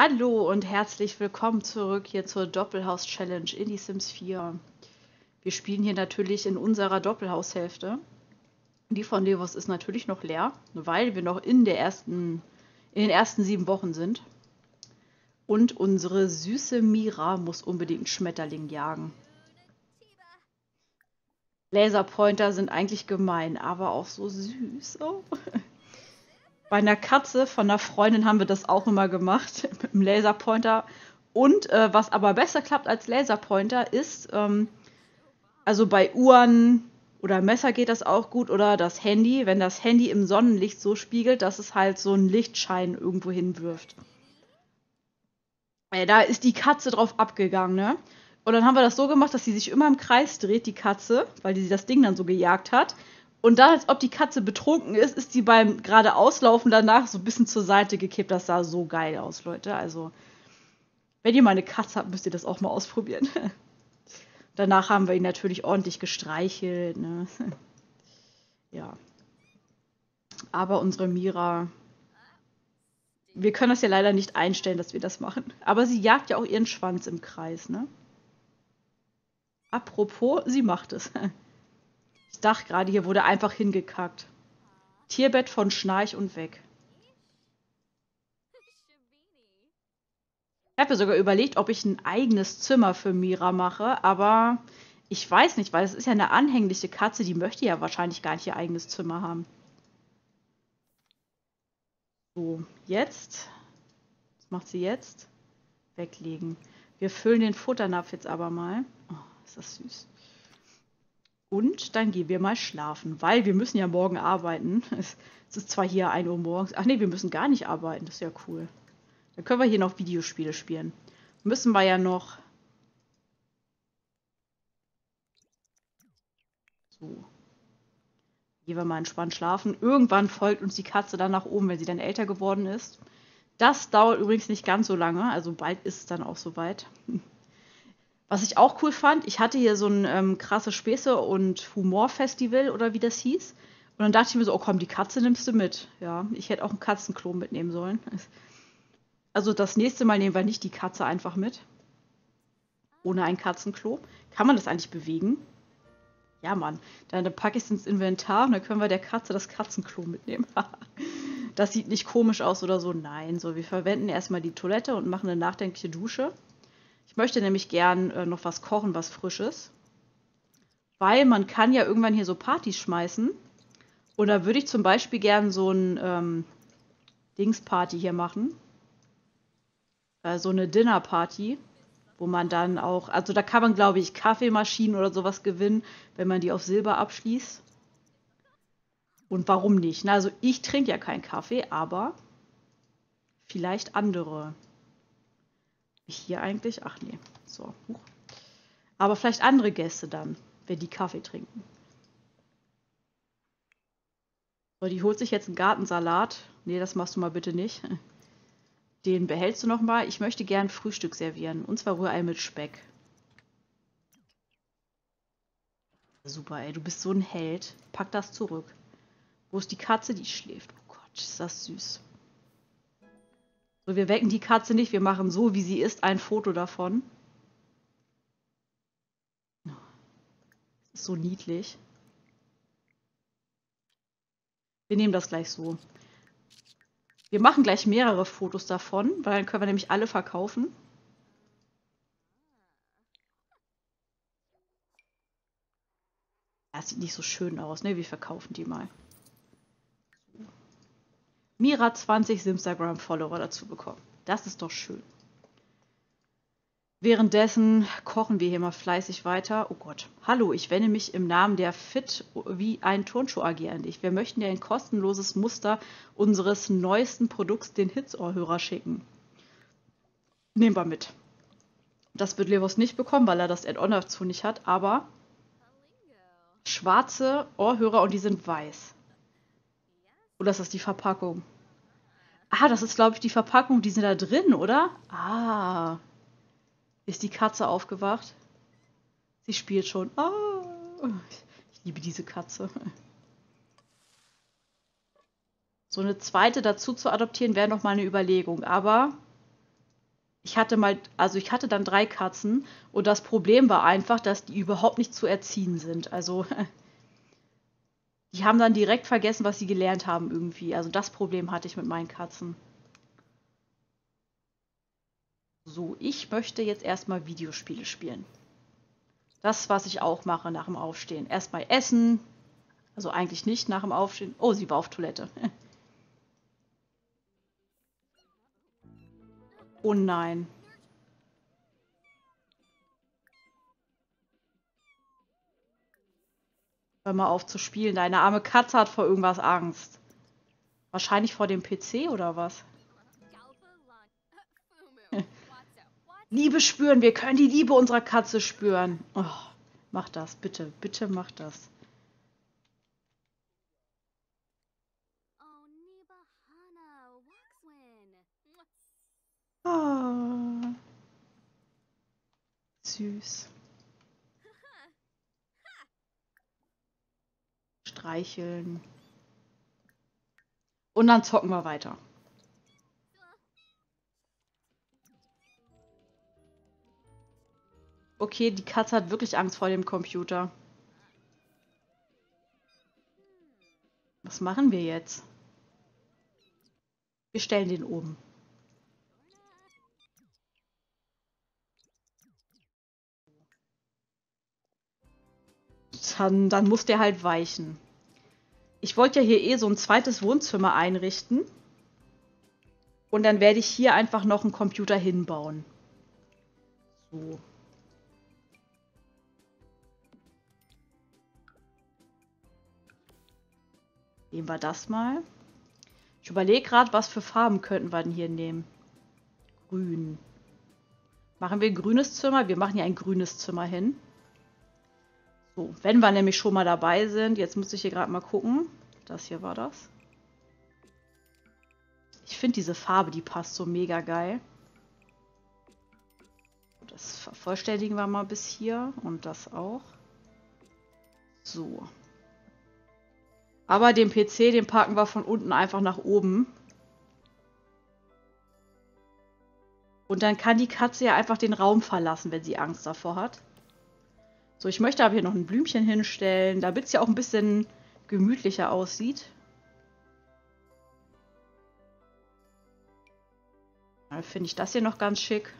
Hallo und herzlich willkommen zurück hier zur Doppelhaus-Challenge in die Sims 4. Wir spielen hier natürlich in unserer Doppelhaushälfte. Die von Levos ist natürlich noch leer, weil wir noch in, der ersten, in den ersten sieben Wochen sind. Und unsere süße Mira muss unbedingt Schmetterling jagen. Laserpointer sind eigentlich gemein, aber auch so süß. Oh. Bei einer Katze von einer Freundin haben wir das auch immer gemacht mit dem Laserpointer. Und äh, was aber besser klappt als Laserpointer ist, ähm, also bei Uhren oder Messer geht das auch gut oder das Handy, wenn das Handy im Sonnenlicht so spiegelt, dass es halt so einen Lichtschein irgendwo hinwirft. Äh, da ist die Katze drauf abgegangen, ne? Und dann haben wir das so gemacht, dass sie sich immer im Kreis dreht, die Katze, weil die das Ding dann so gejagt hat. Und dann, als ob die Katze betrunken ist, ist die beim gerade Auslaufen danach so ein bisschen zur Seite gekippt. Das sah so geil aus, Leute. Also, wenn ihr mal eine Katze habt, müsst ihr das auch mal ausprobieren. danach haben wir ihn natürlich ordentlich gestreichelt. Ne? ja. Aber unsere Mira. Wir können das ja leider nicht einstellen, dass wir das machen. Aber sie jagt ja auch ihren Schwanz im Kreis, ne? Apropos, sie macht es. Das Dach gerade hier wurde einfach hingekackt. Tierbett von Schnarch und weg. Ich habe sogar überlegt, ob ich ein eigenes Zimmer für Mira mache, aber ich weiß nicht, weil es ist ja eine anhängliche Katze, die möchte ja wahrscheinlich gar nicht ihr eigenes Zimmer haben. So, jetzt. Was macht sie jetzt? Weglegen. Wir füllen den Futternapf jetzt aber mal. Oh, ist das süß. Und dann gehen wir mal schlafen, weil wir müssen ja morgen arbeiten. Es ist zwar hier 1 Uhr morgens. Ach nee, wir müssen gar nicht arbeiten. Das ist ja cool. Dann können wir hier noch Videospiele spielen. Müssen wir ja noch... So. Gehen wir mal entspannt schlafen. Irgendwann folgt uns die Katze dann nach oben, wenn sie dann älter geworden ist. Das dauert übrigens nicht ganz so lange. Also bald ist es dann auch soweit. Was ich auch cool fand, ich hatte hier so ein ähm, krasses Späße- und Humorfestival oder wie das hieß. Und dann dachte ich mir so, oh komm, die Katze nimmst du mit. Ja, ich hätte auch ein Katzenklo mitnehmen sollen. Also das nächste Mal nehmen wir nicht die Katze einfach mit. Ohne ein Katzenklo. Kann man das eigentlich bewegen? Ja, Mann. Dann packe ich es ins Inventar und dann können wir der Katze das Katzenklo mitnehmen. das sieht nicht komisch aus oder so. Nein, so wir verwenden erstmal die Toilette und machen eine nachdenkliche Dusche. Ich möchte nämlich gern äh, noch was kochen, was frisches. Weil man kann ja irgendwann hier so Partys schmeißen. Und da würde ich zum Beispiel gern so ein ähm, Dingsparty hier machen. Äh, so eine Dinnerparty. Wo man dann auch, also da kann man, glaube ich, Kaffeemaschinen oder sowas gewinnen, wenn man die auf Silber abschließt. Und warum nicht? Na, also ich trinke ja keinen Kaffee, aber vielleicht andere hier eigentlich? Ach nee. So. Huch. Aber vielleicht andere Gäste dann, wenn die Kaffee trinken. So, die holt sich jetzt einen Gartensalat. Nee, das machst du mal bitte nicht. Den behältst du noch mal. Ich möchte gern Frühstück servieren. Und zwar Rührei mit Speck. Super, ey. Du bist so ein Held. Pack das zurück. Wo ist die Katze? Die schläft. Oh Gott, ist das süß. So, wir wecken die Katze nicht, wir machen so, wie sie ist, ein Foto davon. Das ist so niedlich. Wir nehmen das gleich so. Wir machen gleich mehrere Fotos davon, weil dann können wir nämlich alle verkaufen. Das sieht nicht so schön aus, ne? Wir verkaufen die mal. Mira 20 Instagram-Follower dazu bekommen. Das ist doch schön. Währenddessen kochen wir hier mal fleißig weiter. Oh Gott. Hallo, ich wende mich im Namen der Fit wie ein Turnschuh AG an dich. Wir möchten dir ein kostenloses Muster unseres neuesten Produkts, den Hitzohrhörer, schicken. Nehmen wir mit. Das wird Levos nicht bekommen, weil er das Add-on dazu nicht hat, aber schwarze Ohrhörer und die sind weiß. Oder ist das die Verpackung? Ah, das ist, glaube ich, die Verpackung. Die sind da drin, oder? Ah. Ist die Katze aufgewacht? Sie spielt schon. Oh. Ich liebe diese Katze. So eine zweite dazu zu adoptieren, wäre noch mal eine Überlegung. Aber Ich hatte mal, also ich hatte dann drei Katzen und das Problem war einfach, dass die überhaupt nicht zu erziehen sind. Also die haben dann direkt vergessen, was sie gelernt haben irgendwie. Also das Problem hatte ich mit meinen Katzen. So, ich möchte jetzt erstmal Videospiele spielen. Das, was ich auch mache nach dem Aufstehen. Erstmal essen. Also eigentlich nicht nach dem Aufstehen. Oh, sie war auf Toilette. oh nein. Hör mal auf zu spielen. Deine arme Katze hat vor irgendwas Angst. Wahrscheinlich vor dem PC oder was? Liebe spüren, wir können die Liebe unserer Katze spüren. Oh, mach das, bitte, bitte mach das. Oh, süß. Streicheln. Und dann zocken wir weiter. Okay, die Katze hat wirklich Angst vor dem Computer. Was machen wir jetzt? Wir stellen den oben. Dann, dann muss der halt weichen. Ich wollte ja hier eh so ein zweites Wohnzimmer einrichten. Und dann werde ich hier einfach noch einen Computer hinbauen. So. Nehmen wir das mal. Ich überlege gerade, was für Farben könnten wir denn hier nehmen. Grün. Machen wir ein grünes Zimmer? Wir machen hier ein grünes Zimmer hin. So, wenn wir nämlich schon mal dabei sind, jetzt muss ich hier gerade mal gucken. Das hier war das. Ich finde diese Farbe, die passt so mega geil. Das vervollständigen wir mal bis hier und das auch. So. Aber den PC, den packen wir von unten einfach nach oben. Und dann kann die Katze ja einfach den Raum verlassen, wenn sie Angst davor hat. So, ich möchte aber hier noch ein Blümchen hinstellen, damit es ja auch ein bisschen gemütlicher aussieht. Da finde ich das hier noch ganz schick.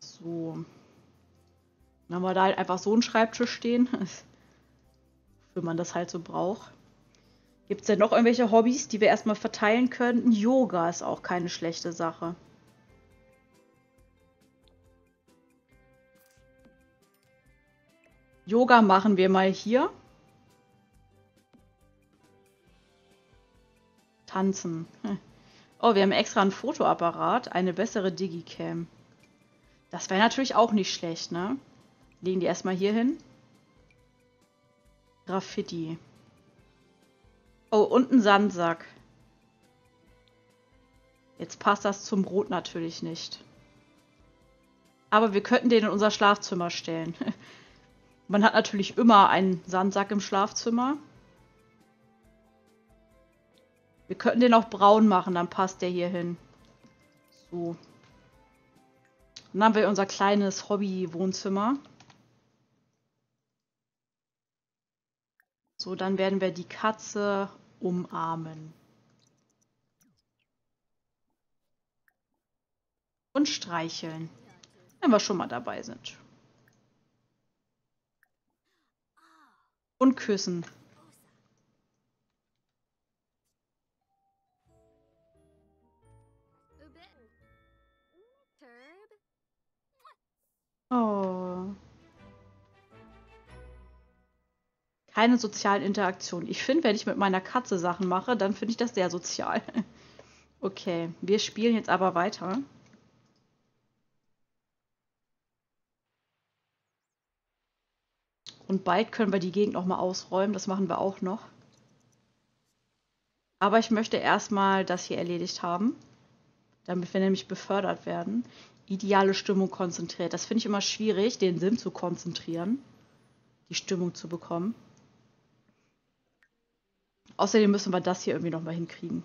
So. Dann haben wir da halt einfach so einen Schreibtisch stehen. Wenn man das halt so braucht. Gibt es denn noch irgendwelche Hobbys, die wir erstmal verteilen könnten? Yoga ist auch keine schlechte Sache. Yoga machen wir mal hier. Tanzen. Oh, wir haben extra einen Fotoapparat, eine bessere Digicam. Das wäre natürlich auch nicht schlecht, ne? Legen die erstmal hier hin. Graffiti. Oh, und ein Sandsack. Jetzt passt das zum Brot natürlich nicht. Aber wir könnten den in unser Schlafzimmer stellen. Man hat natürlich immer einen Sandsack im Schlafzimmer. Wir könnten den auch braun machen, dann passt der hier hin. So. Dann haben wir unser kleines Hobby-Wohnzimmer. So, dann werden wir die Katze umarmen. Und streicheln, wenn wir schon mal dabei sind. Und küssen. Oh. Keine sozialen Interaktionen. Ich finde, wenn ich mit meiner Katze Sachen mache, dann finde ich das sehr sozial. okay, wir spielen jetzt aber weiter. Und bald können wir die Gegend noch mal ausräumen. Das machen wir auch noch. Aber ich möchte erstmal das hier erledigt haben. Damit wir nämlich befördert werden. Ideale Stimmung konzentriert. Das finde ich immer schwierig, den Sinn zu konzentrieren. Die Stimmung zu bekommen. Außerdem müssen wir das hier irgendwie nochmal hinkriegen.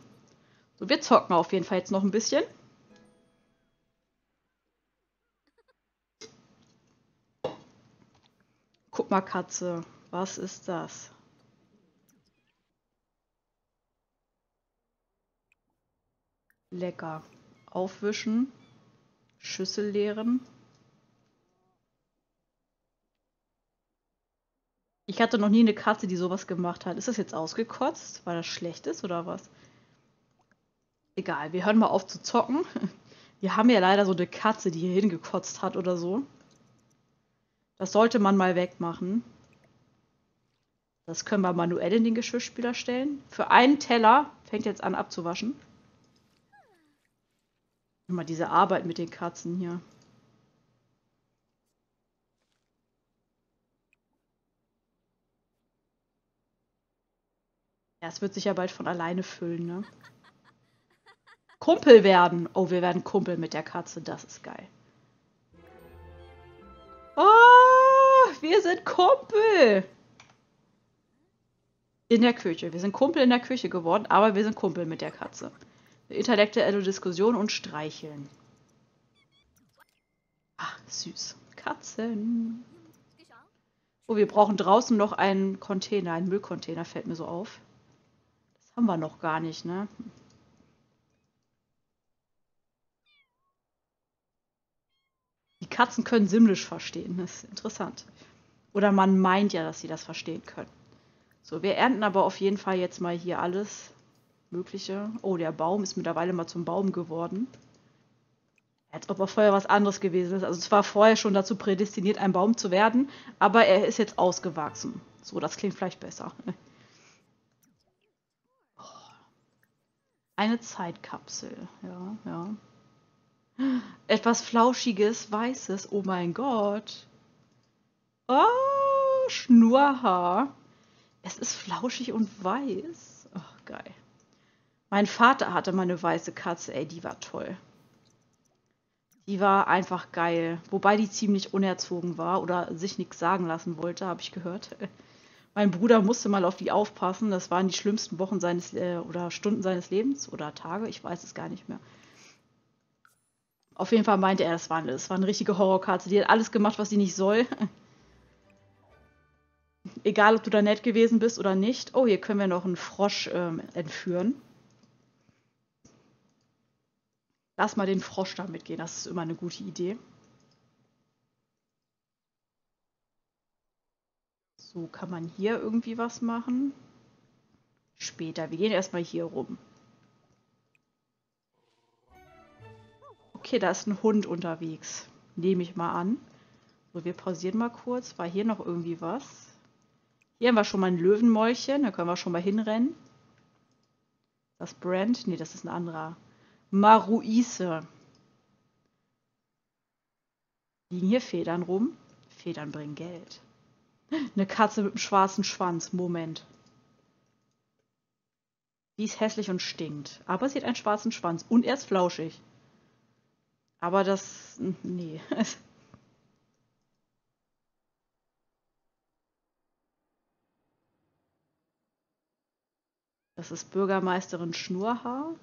So, wir zocken auf jeden Fall jetzt noch ein bisschen. Guck mal, Katze. Was ist das? Lecker. Aufwischen. Schüssel leeren. Ich hatte noch nie eine Katze, die sowas gemacht hat. Ist das jetzt ausgekotzt, weil das schlecht ist oder was? Egal, wir hören mal auf zu zocken. Wir haben ja leider so eine Katze, die hier hingekotzt hat oder so. Das sollte man mal wegmachen. Das können wir manuell in den Geschirrspüler stellen. Für einen Teller fängt jetzt an abzuwaschen. Mal diese Arbeit mit den Katzen hier. Ja, es wird sich ja bald von alleine füllen, ne? Kumpel werden. Oh, wir werden Kumpel mit der Katze. Das ist geil. Oh, wir sind Kumpel. In der Küche. Wir sind Kumpel in der Küche geworden, aber wir sind Kumpel mit der Katze. Intellektuelle Diskussion und Streicheln. Ach, süß. Katzen. Oh, wir brauchen draußen noch einen Container, einen Müllcontainer, fällt mir so auf. Das haben wir noch gar nicht, ne? Katzen können Simlisch verstehen, das ist interessant. Oder man meint ja, dass sie das verstehen können. So, wir ernten aber auf jeden Fall jetzt mal hier alles Mögliche. Oh, der Baum ist mittlerweile mal zum Baum geworden. Als ob er vorher was anderes gewesen ist. Also es war vorher schon dazu prädestiniert, ein Baum zu werden, aber er ist jetzt ausgewachsen. So, das klingt vielleicht besser. Eine Zeitkapsel, ja, ja. Etwas Flauschiges, Weißes, oh mein Gott. Oh, Schnurrhaar. Es ist flauschig und weiß. Ach, geil. Mein Vater hatte mal eine weiße Katze, ey, die war toll. Die war einfach geil. Wobei die ziemlich unerzogen war oder sich nichts sagen lassen wollte, habe ich gehört. Mein Bruder musste mal auf die aufpassen. Das waren die schlimmsten Wochen seines äh, oder Stunden seines Lebens oder Tage, ich weiß es gar nicht mehr. Auf jeden Fall meinte er, das war, das war eine richtige Horrorkatze. Die hat alles gemacht, was sie nicht soll. Egal, ob du da nett gewesen bist oder nicht. Oh, hier können wir noch einen Frosch ähm, entführen. Lass mal den Frosch da mitgehen, das ist immer eine gute Idee. So, kann man hier irgendwie was machen? Später. Wir gehen erstmal hier rum. Okay, da ist ein Hund unterwegs. Nehme ich mal an. So, wir pausieren mal kurz. War hier noch irgendwie was? Hier haben wir schon mal ein Löwenmäulchen, da können wir schon mal hinrennen. Das Brand, nee, das ist ein anderer. Maruise. Liegen hier Federn rum? Federn bringen Geld. Eine Katze mit einem schwarzen Schwanz. Moment. Die ist hässlich und stinkt. Aber sie hat einen schwarzen Schwanz. Und er ist flauschig. Aber das. Nee. Das ist Bürgermeisterin Schnurhaar.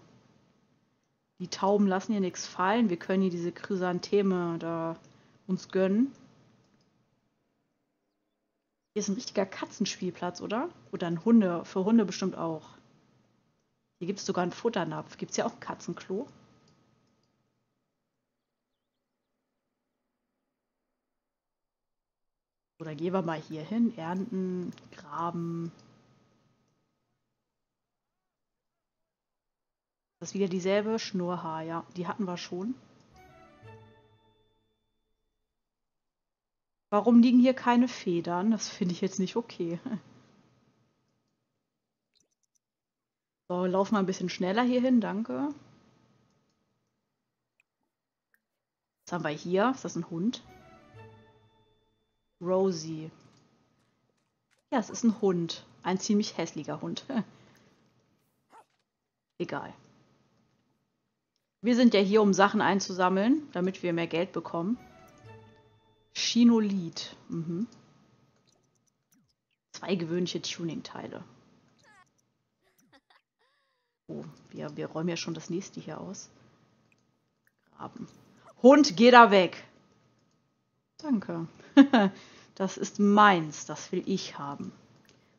Die Tauben lassen hier nichts fallen. Wir können hier diese Chrysantheme da uns gönnen. Hier ist ein richtiger Katzenspielplatz, oder? Oder ein Hunde, für Hunde bestimmt auch. Hier gibt es sogar einen Futternapf. Gibt es hier auch ein Katzenklo? Oder gehen wir mal hier hin, ernten, graben. Das ist wieder dieselbe Schnurrhaar, ja. Die hatten wir schon. Warum liegen hier keine Federn? Das finde ich jetzt nicht okay. So, lauf mal ein bisschen schneller hier hin, danke. Was haben wir hier? Ist das ein Hund? Rosie. Ja, es ist ein Hund. Ein ziemlich hässlicher Hund. Egal. Wir sind ja hier, um Sachen einzusammeln, damit wir mehr Geld bekommen. Chinolith. Mhm. Zwei gewöhnliche Tuning-Teile. Oh, Wir, wir räumen ja schon das nächste hier aus. Graben. Hund, geh da weg! Danke. das ist meins. Das will ich haben.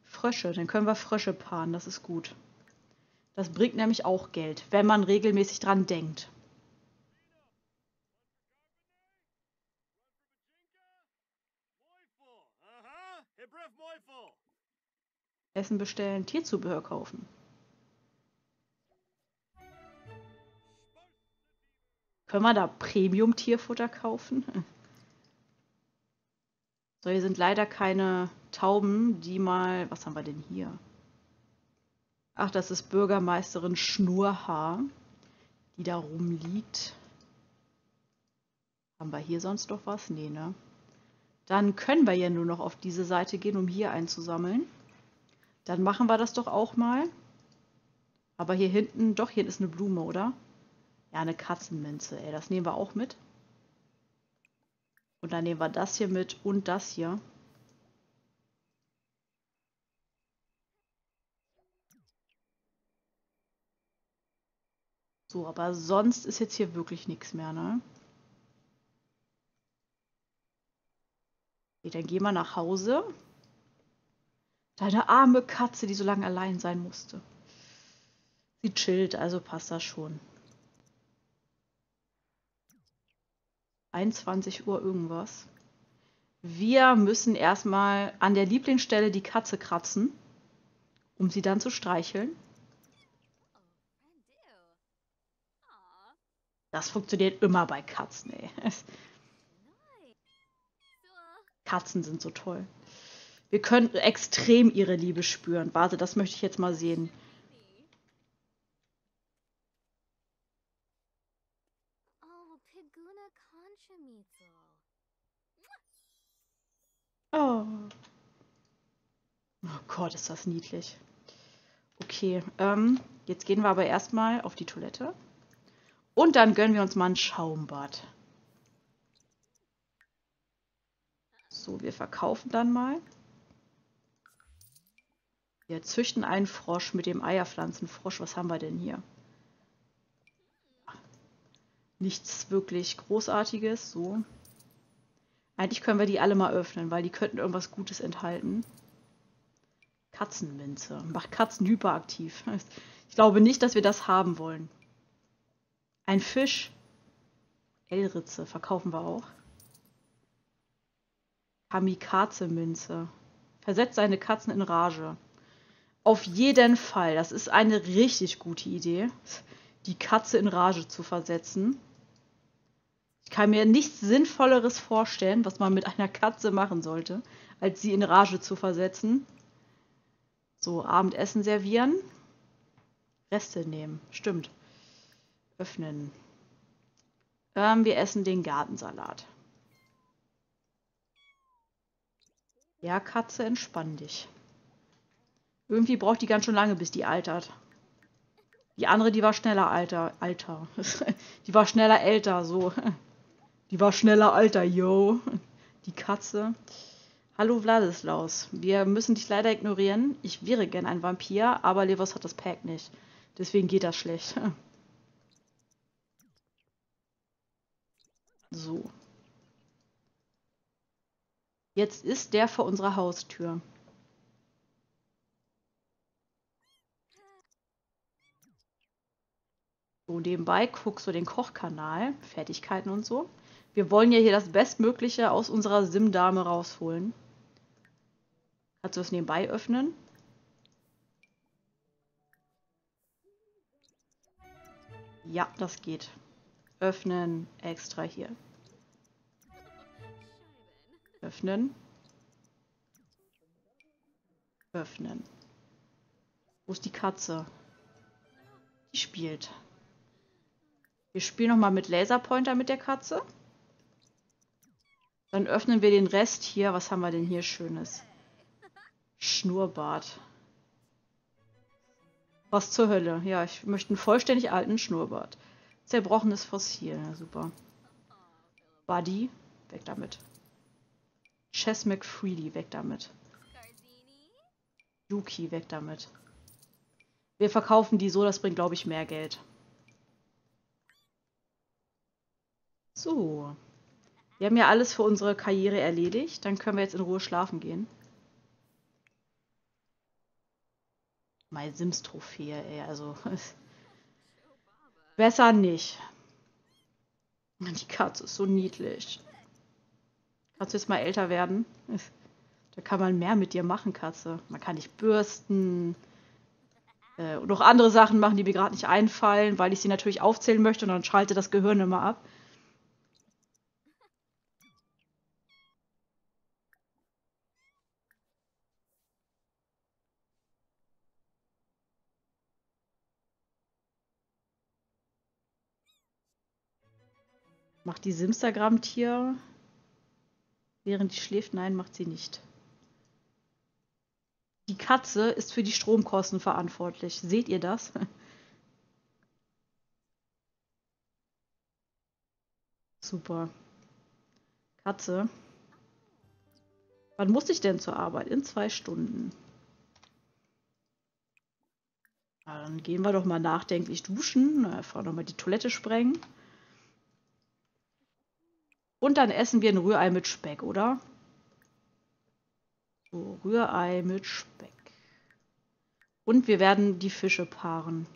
Frösche. Dann können wir Frösche paaren. Das ist gut. Das bringt nämlich auch Geld, wenn man regelmäßig dran denkt. Essen bestellen, Tierzubehör kaufen. Können wir da Premium-Tierfutter kaufen? So, hier sind leider keine Tauben, die mal... Was haben wir denn hier? Ach, das ist Bürgermeisterin Schnurhaar, die da rumliegt. Haben wir hier sonst noch was? Nee, ne? Dann können wir ja nur noch auf diese Seite gehen, um hier einzusammeln. Dann machen wir das doch auch mal. Aber hier hinten, doch, hier ist eine Blume, oder? Ja, eine Katzenminze, ey. Das nehmen wir auch mit. Und dann nehmen wir das hier mit und das hier. So, aber sonst ist jetzt hier wirklich nichts mehr, ne? Okay, dann gehen wir nach Hause. Deine arme Katze, die so lange allein sein musste. Sie chillt, also passt das schon. 21 Uhr irgendwas. Wir müssen erstmal an der Lieblingsstelle die Katze kratzen, um sie dann zu streicheln. Das funktioniert immer bei Katzen, ey. Katzen sind so toll. Wir können extrem ihre Liebe spüren. Warte, das möchte ich jetzt mal sehen. Oh. Oh Gott, ist das niedlich. Okay, ähm, jetzt gehen wir aber erstmal auf die Toilette. Und dann gönnen wir uns mal ein Schaumbad. So, wir verkaufen dann mal. Wir züchten einen Frosch mit dem Eierpflanzenfrosch. Was haben wir denn hier? Nichts wirklich Großartiges. So. Eigentlich können wir die alle mal öffnen, weil die könnten irgendwas Gutes enthalten. Katzenminze. Macht Katzen hyperaktiv. Ich glaube nicht, dass wir das haben wollen. Ein Fisch. Elritze verkaufen wir auch. Kamikaze-Minze. Versetzt seine Katzen in Rage. Auf jeden Fall. Das ist eine richtig gute Idee, die Katze in Rage zu versetzen. Ich kann mir nichts Sinnvolleres vorstellen, was man mit einer Katze machen sollte, als sie in Rage zu versetzen. So, Abendessen servieren. Reste nehmen. Stimmt. Öffnen. Ähm, wir essen den Gartensalat. Ja, Katze, entspann dich. Irgendwie braucht die ganz schön lange, bis die altert. Die andere, die war schneller alter. Alter. die war schneller älter, so. Die war schneller alter, yo. Die Katze. Hallo Vladislaus. Wir müssen dich leider ignorieren. Ich wäre gern ein Vampir, aber Levos hat das Pack nicht. Deswegen geht das schlecht. So. Jetzt ist der vor unserer Haustür. Nebenbei guckst du den Kochkanal, Fertigkeiten und so. Wir wollen ja hier das Bestmögliche aus unserer Sim-Dame rausholen. Kannst du es nebenbei öffnen? Ja, das geht. Öffnen, extra hier. Öffnen. Öffnen. Wo ist die Katze? Die spielt. Wir spielen nochmal mit Laserpointer mit der Katze. Dann öffnen wir den Rest hier. Was haben wir denn hier Schönes? Schnurrbart. Was zur Hölle? Ja, ich möchte einen vollständig alten Schnurrbart. Zerbrochenes Fossil. Ja, super. Buddy. Weg damit. Chess McFreely. Weg damit. Yuki. Weg damit. Wir verkaufen die so, das bringt, glaube ich, mehr Geld. So. Wir haben ja alles für unsere Karriere erledigt. Dann können wir jetzt in Ruhe schlafen gehen. Mein Sims-Trophäe, ey. Also. Besser nicht. Die Katze ist so niedlich. Kannst du jetzt mal älter werden? Da kann man mehr mit dir machen, Katze. Man kann dich bürsten. Äh, und noch andere Sachen machen, die mir gerade nicht einfallen, weil ich sie natürlich aufzählen möchte und dann schalte das Gehirn immer ab. Macht die Simstagram-Tier, während sie schläft? Nein, macht sie nicht. Die Katze ist für die Stromkosten verantwortlich. Seht ihr das? Super. Katze. Wann muss ich denn zur Arbeit? In zwei Stunden. Na, dann gehen wir doch mal nachdenklich duschen. Einfach nochmal die Toilette sprengen. Und dann essen wir ein Rührei mit Speck, oder? So, Rührei mit Speck. Und wir werden die Fische paaren.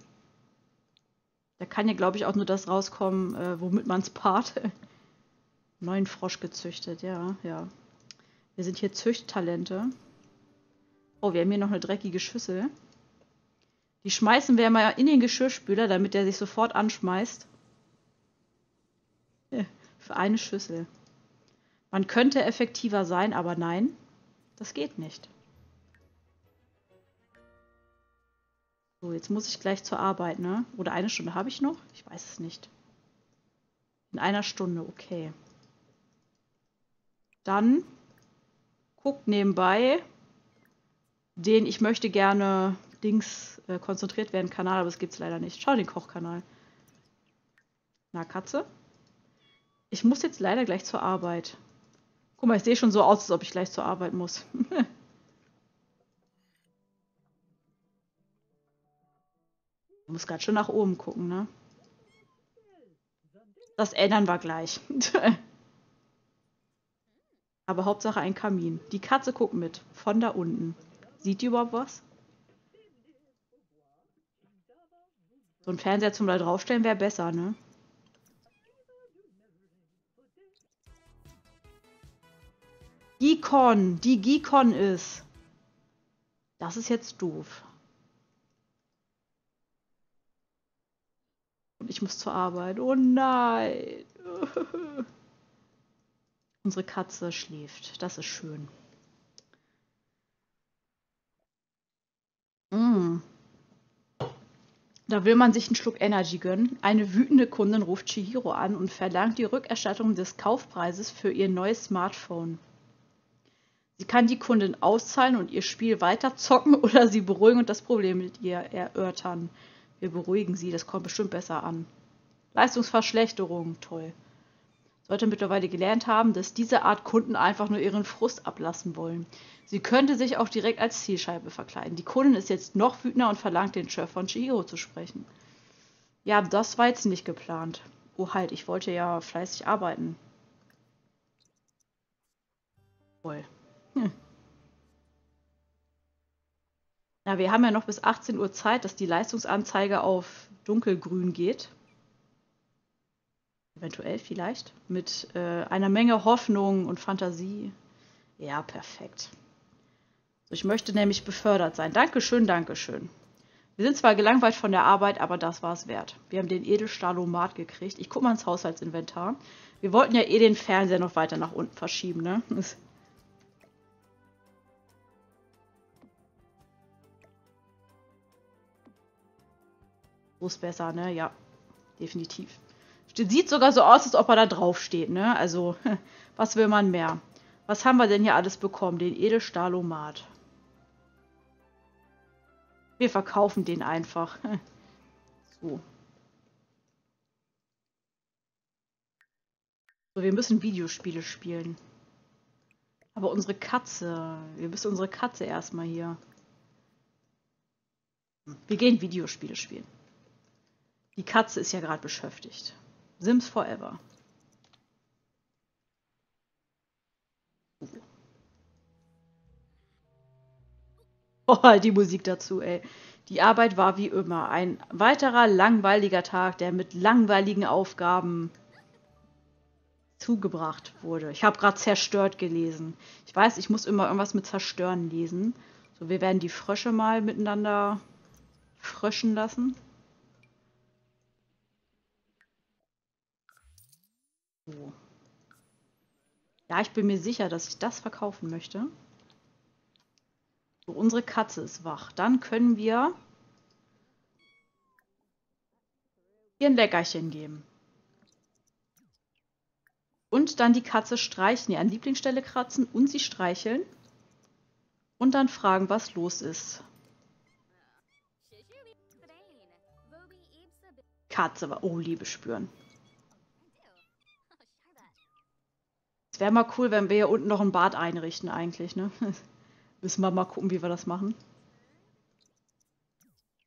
Da kann ja, glaube ich, auch nur das rauskommen, äh, womit man es paart. Neuen Frosch gezüchtet, ja, ja. Wir sind hier Züchttalente. Oh, wir haben hier noch eine dreckige Schüssel. Die schmeißen wir mal in den Geschirrspüler, damit der sich sofort anschmeißt. Für eine Schüssel. Man könnte effektiver sein, aber nein, das geht nicht. So, jetzt muss ich gleich zur Arbeit, ne? Oder eine Stunde habe ich noch? Ich weiß es nicht. In einer Stunde, okay. Dann guckt nebenbei den ich möchte gerne Dings äh, konzentriert werden Kanal, aber das gibt es leider nicht. Schau den Kochkanal. Na, Katze? Ich muss jetzt leider gleich zur Arbeit. Guck mal, ich sehe schon so aus, als ob ich gleich zur Arbeit muss. ich muss gerade schon nach oben gucken, ne? Das ändern wir gleich. Aber Hauptsache ein Kamin. Die Katze guckt mit. Von da unten. Sieht die überhaupt was? So ein Fernseher zum da draufstellen wäre besser, ne? Gicon, die Gicon ist. Das ist jetzt doof. Und ich muss zur Arbeit. Oh nein. Unsere Katze schläft. Das ist schön. Mm. Da will man sich einen Schluck Energy gönnen. Eine wütende Kundin ruft Chihiro an und verlangt die Rückerstattung des Kaufpreises für ihr neues Smartphone. Sie kann die Kundin auszahlen und ihr Spiel weiter zocken oder sie beruhigen und das Problem mit ihr erörtern. Wir beruhigen sie, das kommt bestimmt besser an. Leistungsverschlechterung, toll. Sollte mittlerweile gelernt haben, dass diese Art Kunden einfach nur ihren Frust ablassen wollen. Sie könnte sich auch direkt als Zielscheibe verkleiden. Die Kundin ist jetzt noch wütender und verlangt, den Chef von Chihiro zu sprechen. Ja, das war jetzt nicht geplant. Oh halt, ich wollte ja fleißig arbeiten. Toll. Hm. Ja, wir haben ja noch bis 18 Uhr Zeit, dass die Leistungsanzeige auf dunkelgrün geht. Eventuell vielleicht. Mit äh, einer Menge Hoffnung und Fantasie. Ja, perfekt. Ich möchte nämlich befördert sein. Dankeschön, Dankeschön. Wir sind zwar gelangweilt von der Arbeit, aber das war es wert. Wir haben den Edelstahlomat gekriegt. Ich gucke mal ins Haushaltsinventar. Wir wollten ja eh den Fernseher noch weiter nach unten verschieben, ne? So ist besser, ne? Ja, definitiv. Sieht sogar so aus, als ob er da drauf steht, ne? Also, was will man mehr? Was haben wir denn hier alles bekommen? Den Edelstahlomat. Wir verkaufen den einfach. So. So, wir müssen Videospiele spielen. Aber unsere Katze. Wir müssen unsere Katze erstmal hier. Wir gehen Videospiele spielen. Die Katze ist ja gerade beschäftigt. Sims Forever. Oh, die Musik dazu, ey. Die Arbeit war wie immer ein weiterer langweiliger Tag, der mit langweiligen Aufgaben zugebracht wurde. Ich habe gerade zerstört gelesen. Ich weiß, ich muss immer irgendwas mit zerstören lesen. So, wir werden die Frösche mal miteinander fröschen lassen. Ja, ich bin mir sicher, dass ich das verkaufen möchte. So, unsere Katze ist wach. Dann können wir ihr ein Leckerchen geben. Und dann die Katze streichen, ihr an Lieblingsstelle kratzen und sie streicheln. Und dann fragen, was los ist. Katze war. Oh, Liebe spüren. Wäre mal cool, wenn wir hier unten noch ein Bad einrichten, eigentlich, ne? Müssen wir mal gucken, wie wir das machen.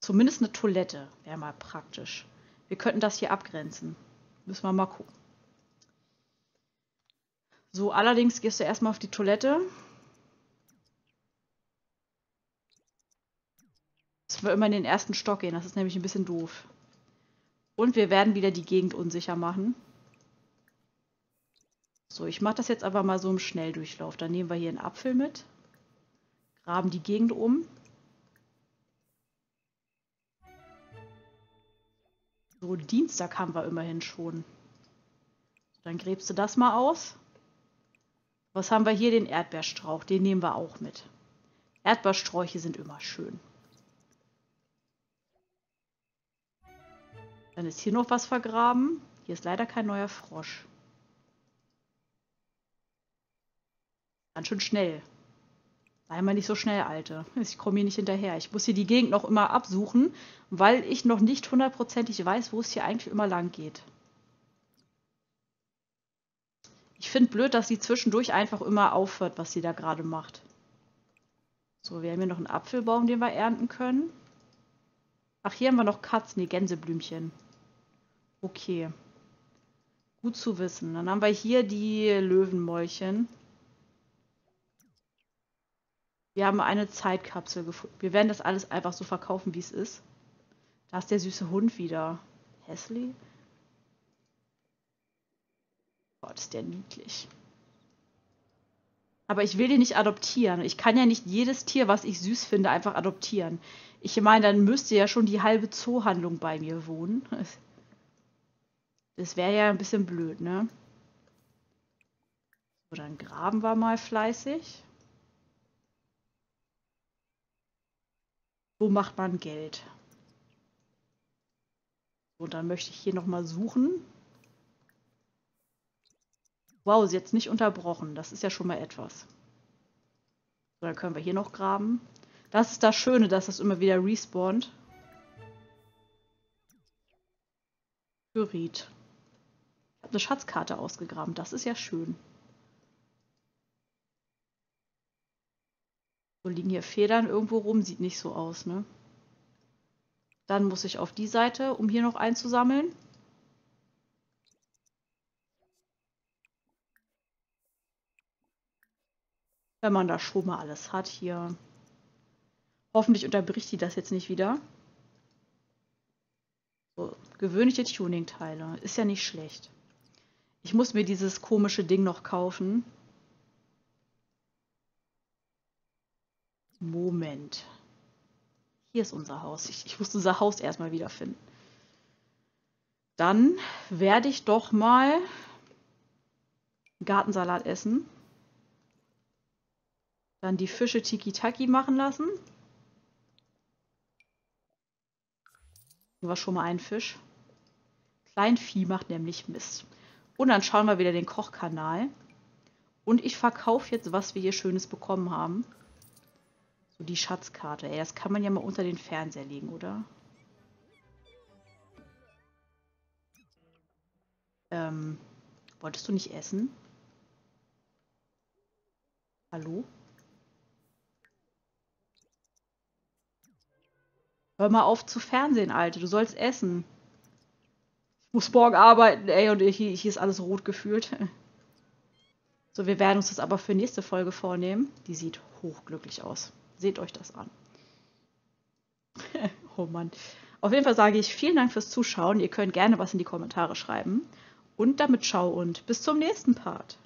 Zumindest eine Toilette wäre mal praktisch. Wir könnten das hier abgrenzen. Müssen wir mal gucken. So, allerdings gehst du erstmal auf die Toilette. Dass wir immer in den ersten Stock gehen. Das ist nämlich ein bisschen doof. Und wir werden wieder die Gegend unsicher machen. So, ich mache das jetzt aber mal so im Schnelldurchlauf. Dann nehmen wir hier einen Apfel mit graben die Gegend um. So, Dienstag haben wir immerhin schon. Dann gräbst du das mal aus. Was haben wir hier? Den Erdbeerstrauch. Den nehmen wir auch mit. Erdbeersträuche sind immer schön. Dann ist hier noch was vergraben. Hier ist leider kein neuer Frosch. Ganz schön schnell. Sei mal nicht so schnell, Alte. Ich komme hier nicht hinterher. Ich muss hier die Gegend noch immer absuchen, weil ich noch nicht hundertprozentig weiß, wo es hier eigentlich immer lang geht. Ich finde blöd, dass sie zwischendurch einfach immer aufhört, was sie da gerade macht. So, wir haben hier noch einen Apfelbaum, den wir ernten können. Ach, hier haben wir noch Katzen, die Gänseblümchen. Okay. Gut zu wissen. Dann haben wir hier die Löwenmäulchen. Wir haben eine Zeitkapsel gefunden. Wir werden das alles einfach so verkaufen, wie es ist. Da ist der süße Hund wieder. Hässlich. Gott, ist der niedlich. Aber ich will den nicht adoptieren. Ich kann ja nicht jedes Tier, was ich süß finde, einfach adoptieren. Ich meine, dann müsste ja schon die halbe Zoohandlung bei mir wohnen. Das wäre ja ein bisschen blöd, ne? So, dann graben wir mal fleißig. So macht man Geld. Und dann möchte ich hier nochmal suchen. Wow, sie jetzt nicht unterbrochen. Das ist ja schon mal etwas. So, dann können wir hier noch graben. Das ist das Schöne, dass das immer wieder respawnt. Pyrit. Ich habe eine Schatzkarte ausgegraben. Das ist ja schön. So liegen hier Federn irgendwo rum, sieht nicht so aus, ne? Dann muss ich auf die Seite, um hier noch einzusammeln. Wenn man da schon mal alles hat hier. Hoffentlich unterbricht die das jetzt nicht wieder. So, gewöhnliche Tuning-Teile. Ist ja nicht schlecht. Ich muss mir dieses komische Ding noch kaufen. Moment. Hier ist unser Haus. Ich, ich muss unser Haus erstmal wiederfinden. Dann werde ich doch mal Gartensalat essen. Dann die Fische Tiki-Taki machen lassen. War schon mal ein Fisch. Kleinvieh macht nämlich Mist. Und dann schauen wir wieder den Kochkanal. Und ich verkaufe jetzt, was wir hier Schönes bekommen haben. Die Schatzkarte. Ey, das kann man ja mal unter den Fernseher legen, oder? Ähm, wolltest du nicht essen? Hallo? Hör mal auf zu Fernsehen, Alte. Du sollst essen. Ich muss morgen arbeiten, ey, und hier, hier ist alles rot gefühlt. So, wir werden uns das aber für nächste Folge vornehmen. Die sieht hochglücklich aus. Seht euch das an. oh Mann. Auf jeden Fall sage ich vielen Dank fürs Zuschauen. Ihr könnt gerne was in die Kommentare schreiben. Und damit ciao und bis zum nächsten Part.